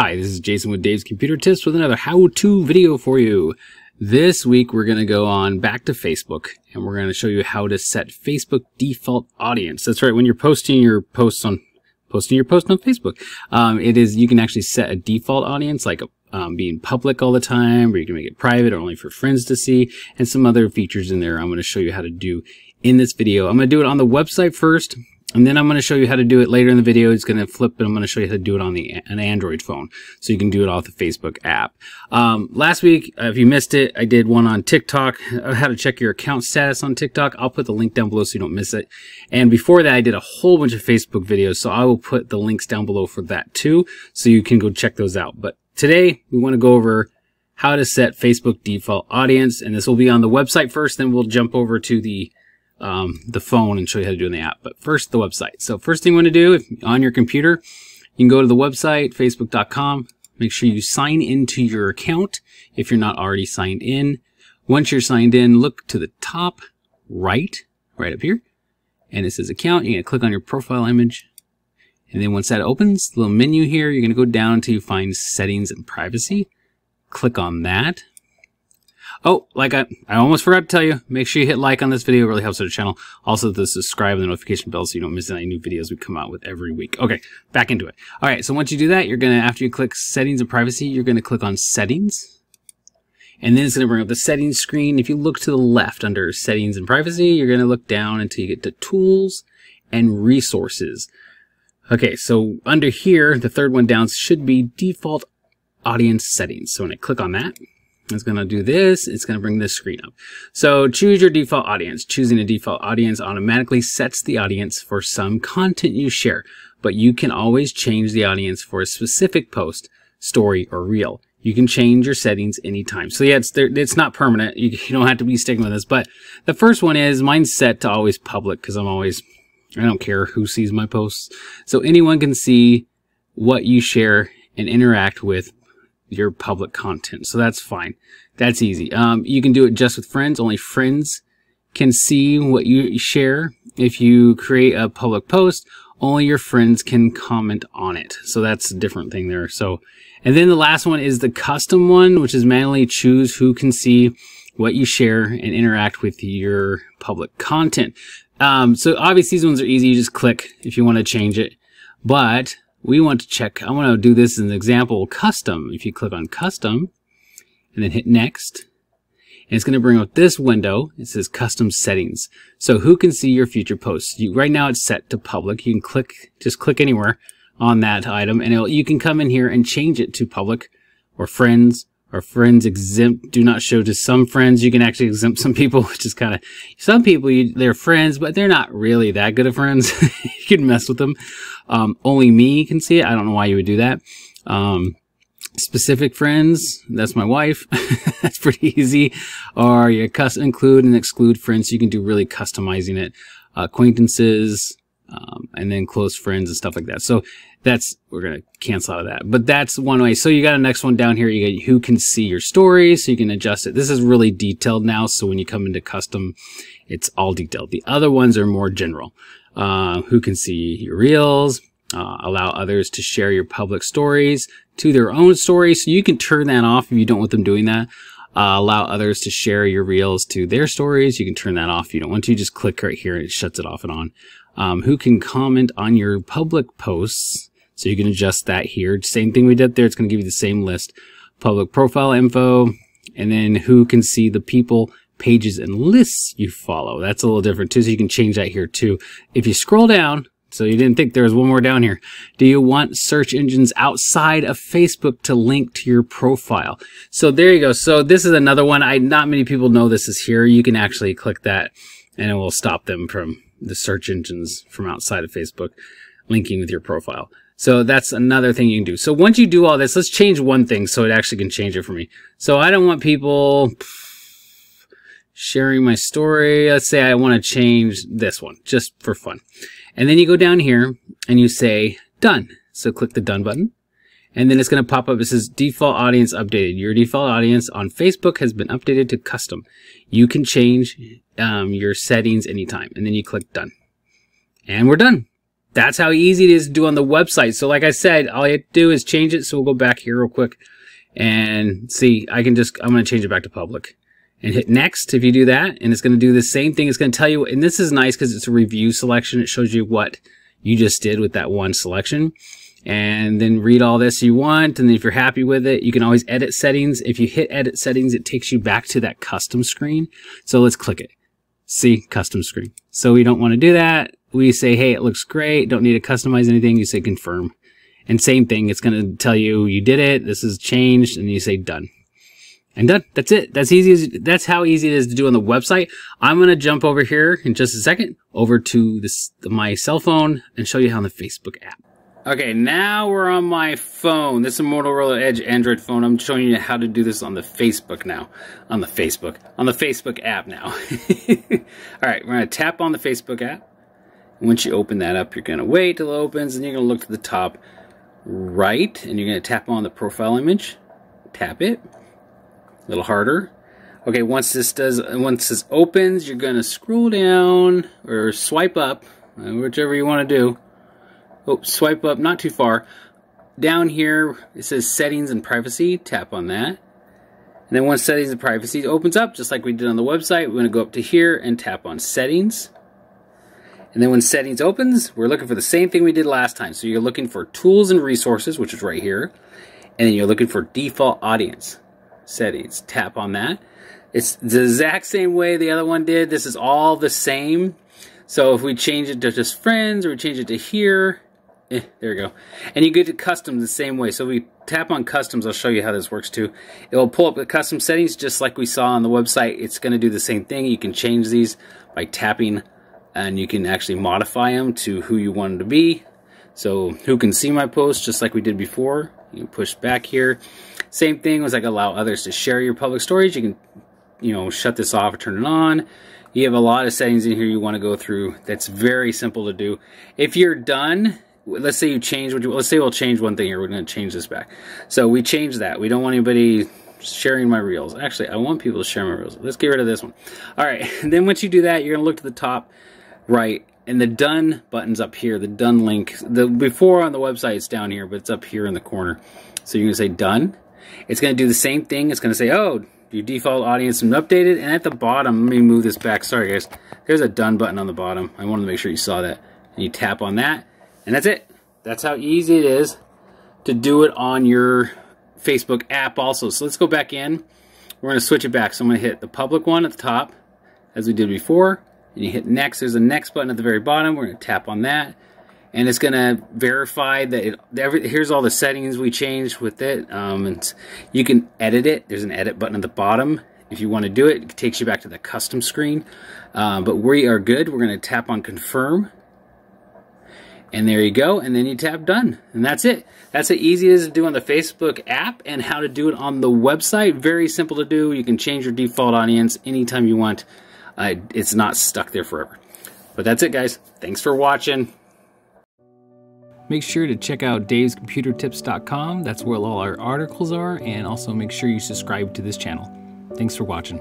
Hi, this is Jason with Dave's Computer Tips with another how-to video for you. This week we're going to go on back to Facebook and we're going to show you how to set Facebook default audience. That's right, when you're posting your posts on posting your post on Facebook, um, it is you can actually set a default audience like um, being public all the time, or you can make it private or only for friends to see, and some other features in there I'm going to show you how to do in this video. I'm going to do it on the website first. And then I'm going to show you how to do it later in the video. It's going to flip and I'm going to show you how to do it on the an Android phone. So you can do it off the Facebook app. Um, last week, uh, if you missed it, I did one on TikTok, uh, how to check your account status on TikTok. I'll put the link down below so you don't miss it. And before that, I did a whole bunch of Facebook videos. So I will put the links down below for that too. So you can go check those out. But today we want to go over how to set Facebook default audience. And this will be on the website first. Then we'll jump over to the um, the phone and show you how to do in the app. But first, the website. So first thing you want to do if, on your computer, you can go to the website, facebook.com. Make sure you sign into your account if you're not already signed in. Once you're signed in, look to the top right, right up here, and it says account. You're going to click on your profile image. And then once that opens, the little menu here, you're going to go down until you find settings and privacy. Click on that. Oh, like I, I almost forgot to tell you, make sure you hit like on this video. It really helps our channel. Also, the subscribe and the notification bell so you don't miss any new videos we come out with every week. Okay, back into it. All right, so once you do that, you're going to, after you click settings and privacy, you're going to click on settings. And then it's going to bring up the settings screen. If you look to the left under settings and privacy, you're going to look down until you get to tools and resources. Okay, so under here, the third one down should be default audience settings. So when I click on that, it's going to do this. It's going to bring this screen up. So choose your default audience. Choosing a default audience automatically sets the audience for some content you share, but you can always change the audience for a specific post, story, or reel. You can change your settings anytime. So yeah, it's there, it's not permanent. You, you don't have to be sticking with this. But the first one is mine's set to always public because I'm always I don't care who sees my posts. So anyone can see what you share and interact with your public content. So that's fine. That's easy. Um, you can do it just with friends. Only friends can see what you share. If you create a public post, only your friends can comment on it. So that's a different thing there. So, and then the last one is the custom one, which is manually choose who can see what you share and interact with your public content. Um, so obviously these ones are easy. You just click if you want to change it. But we want to check, I want to do this as an example, custom. If you click on custom and then hit next, and it's going to bring up this window. It says custom settings. So who can see your future posts? You, right now it's set to public. You can click, just click anywhere on that item and you can come in here and change it to public or friends or friends exempt do not show to some friends. You can actually exempt some people which is kind of some people you, they're friends but they're not really that good of friends. You can mess with them. Um, only me can see it. I don't know why you would do that. Um, specific friends that's my wife. That's pretty easy. Or you custom include and exclude friends so you can do really customizing it. Acquaintances um, and then close friends and stuff like that. So that's, we're going to cancel out of that. But that's one way. So you got a next one down here. You get who can see your story. So you can adjust it. This is really detailed now. So when you come into custom, it's all detailed. The other ones are more general. Uh, who can see your reels, uh, allow others to share your public stories to their own stories. So you can turn that off if you don't want them doing that. Uh, allow others to share your reels to their stories. You can turn that off if you don't want to. Just click right here and it shuts it off and on um, who can comment on your public posts. So you can adjust that here. Same thing we did there. It's going to give you the same list. Public profile info, and then who can see the people, pages, and lists you follow. That's a little different too. So you can change that here too. If you scroll down, so you didn't think there was one more down here. Do you want search engines outside of Facebook to link to your profile? So there you go. So this is another one. I not many people know this is here. You can actually click that and it will stop them from the search engines from outside of Facebook linking with your profile. So that's another thing you can do. So once you do all this, let's change one thing so it actually can change it for me. So I don't want people sharing my story. Let's say I want to change this one just for fun. And then you go down here and you say done. So click the done button. And then it's going to pop up. It says default audience updated. Your default audience on Facebook has been updated to custom. You can change um, your settings anytime. And then you click done. And we're done. That's how easy it is to do on the website. So like I said, all you have to do is change it. So we'll go back here real quick and see, I can just, I'm going to change it back to public and hit next if you do that. And it's going to do the same thing. It's going to tell you, and this is nice because it's a review selection. It shows you what you just did with that one selection and then read all this you want. And if you're happy with it, you can always edit settings. If you hit edit settings, it takes you back to that custom screen. So let's click it. See custom screen. So we don't want to do that. We say, Hey, it looks great. Don't need to customize anything. You say confirm and same thing. It's going to tell you you did it. This is changed and you say done and done. That's it. That's easy. As, that's how easy it is to do on the website. I'm going to jump over here in just a second over to this, my cell phone and show you how on the Facebook app. Okay, now we're on my phone. This is a Motorola Edge Android phone. I'm showing you how to do this on the Facebook now. On the Facebook. On the Facebook app now. All right, we're going to tap on the Facebook app. Once you open that up, you're going to wait till it opens, and you're going to look to the top right, and you're going to tap on the profile image. Tap it a little harder. Okay, once this does, once this opens, you're gonna scroll down or swipe up, uh, whichever you want to do. Oh, swipe up, not too far. Down here, it says settings and privacy. Tap on that. And then once settings and privacy opens up, just like we did on the website, we're gonna go up to here and tap on settings. And then when settings opens, we're looking for the same thing we did last time. So you're looking for tools and resources, which is right here. And then you're looking for default audience settings. Tap on that. It's the exact same way the other one did. This is all the same. So if we change it to just friends or we change it to here, eh, there we go. And you get to custom the same way. So we tap on customs, I'll show you how this works too. It will pull up the custom settings just like we saw on the website. It's going to do the same thing. You can change these by tapping and you can actually modify them to who you want them to be. So who can see my post just like we did before. You can push back here. Same thing was like allow others to share your public storage. You can, you know, shut this off or turn it on. You have a lot of settings in here you want to go through. That's very simple to do. If you're done, let's say you change let's say we'll change one thing here. We're going to change this back. So we change that. We don't want anybody sharing my reels. Actually, I want people to share my reels. Let's get rid of this one. All right. And then once you do that, you're going to look to the top right and the done button's up here. The done link, the before on the website it's down here, but it's up here in the corner. So you're to say done. It's to do the same thing. It's to say, oh, your default audience is updated. And at the bottom, let me move this back. Sorry, guys. There's a done button on the bottom. I wanted to make sure you saw that. And you tap on that, and that's it. That's how easy it is to do it on your Facebook app also. So let's go back in. We're to switch it back. So I'm to hit the public one at the top, as we did before. And you hit next. There's a next button at the very bottom. We're going to tap on that and it's going to verify that it, every, here's all the settings we changed with it. Um, and you can edit it. There's an edit button at the bottom. If you want to do it, it takes you back to the custom screen. Uh, but we are good. We're going to tap on confirm. And there you go. And then you tap done. And that's it. That's how easy is to do on the Facebook app and how to do it on the website. Very simple to do. You can change your default audience anytime you want. Uh, it's not stuck there forever. But that's it, guys. Thanks for watching. Make sure to check out davescomputertips.com. That's where all our articles are, and also make sure you subscribe to this channel. Thanks for watching.